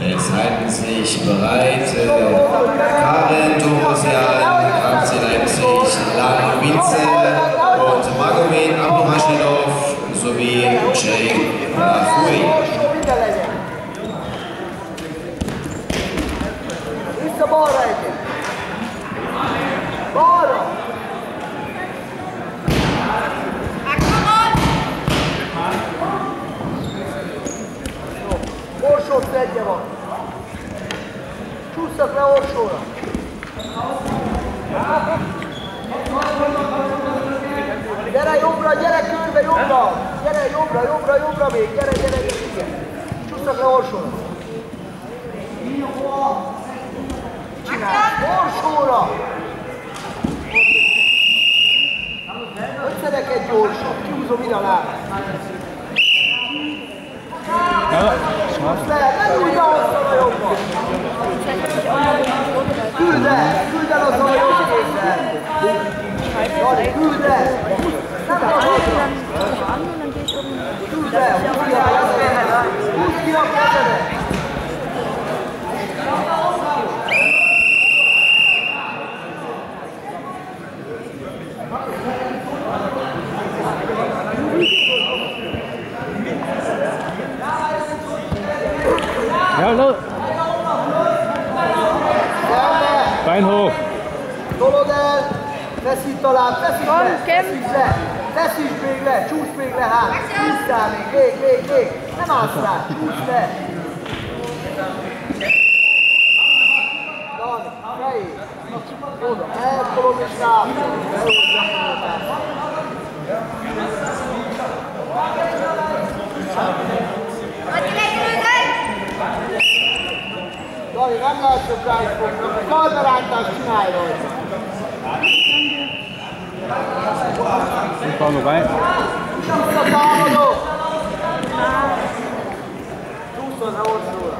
Äh, Jetzt halten sich bereit. Äh, Karin, Orsó szedje van. Csúszak le orsóra. Gyere jobbra, gyere körbe, jobbra! Gyere jobbra, jobbra, jobbra még! Gyere, gyere, gyere, igen! Csúszak le orsóra! Csinálj! Orsóra! Hogy szedek egy gyorsan? Kiúzom ide alá. Most le, ne nyújj azzal a jobban! Küld el! Küld el azzal a jobb kézzel! Jani, küld el! Nem akarod! Küld el! Jawohl, Gyere! Bein hoch. Tolod el, feszít feszíts Van, le, Kem. feszíts le, feszíts még le, csúsz még le hát, csúsztál még, még, még, még, nem állsz rá, csúsz le. Dani, fejé, oda, eltolod és ráfordul, behúzza a Jaj, nem látszott rájfognak, a kaldarántást csináljon! Utána be? Visszatámadó! Csúszod a orsóra!